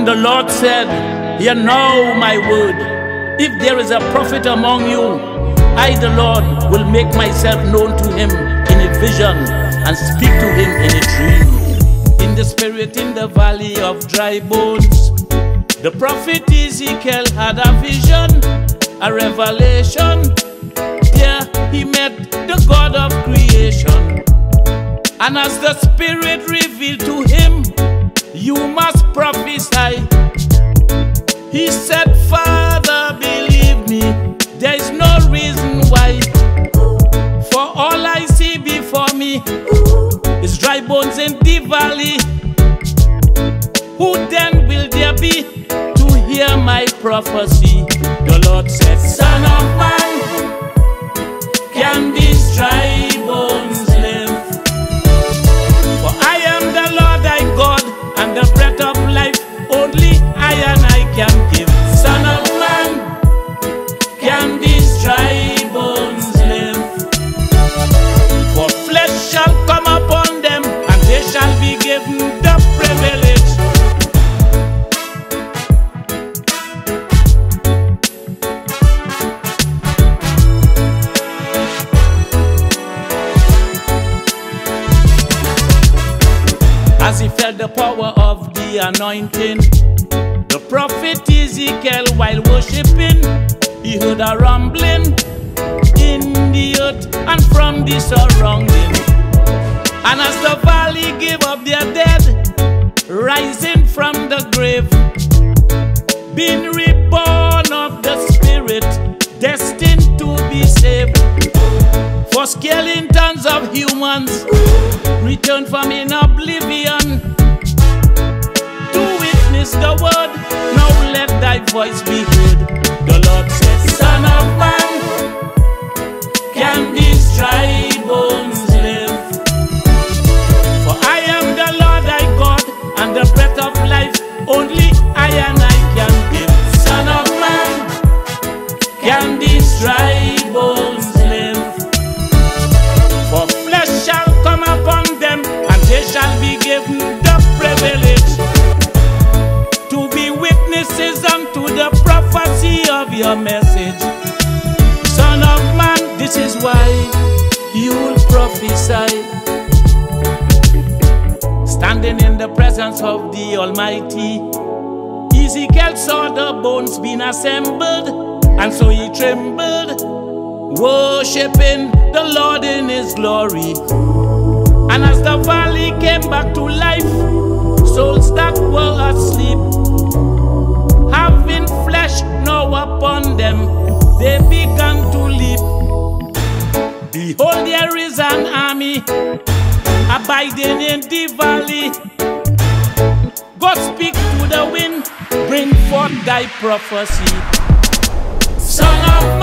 And the Lord said, Hear now my word. If there is a prophet among you, I, the Lord, will make myself known to him in a vision and speak to him in a dream. In the spirit, in the valley of dry bones, the prophet Ezekiel had a vision, a revelation. There he met the God of creation. And as the Spirit revealed to him, you must prophesy. He said, Father, believe me, there is no reason why. For all I see before me is dry bones in the valley. Who then will there be to hear my prophecy? The Lord said, Son the power of the anointing, the prophet Ezekiel, while worshipping, he heard a rumbling in the earth and from the surrounding. And as the valley gave up their dead, rising from the grave, being reborn of the Spirit, destined to be saved. For skeletons of humans return from in oblivion witness the word. Now let thy voice be heard. The Lord says, Son of man, can these dry bones live? For I am the Lord thy God, and the breath of life only I and I can give. Son of man, can these dry bones live? For flesh shall come upon them, and they shall be given you will prophesy. Standing in the presence of the Almighty, Ezekiel saw the bones being assembled, and so he trembled, worshiping the Lord in his glory. And as the valley came back to life, souls that were asleep, an army abiding in the valley. Go speak to the wind, bring forth thy prophecy. Son of